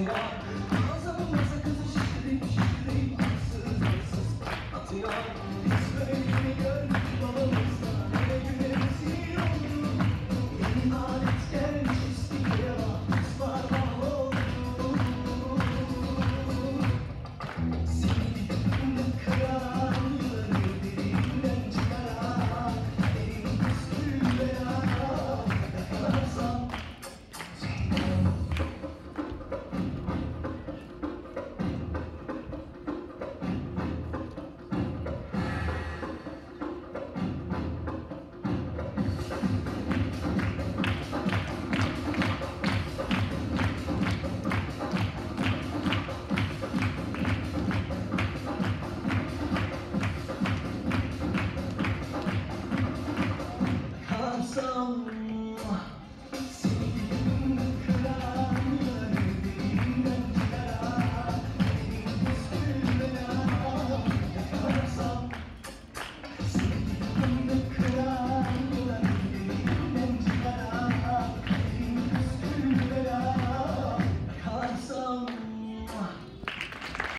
Atıyor, sakızı şişireyim şişireyim Haksız hırsız atıyor Some.